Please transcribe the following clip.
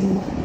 Amen.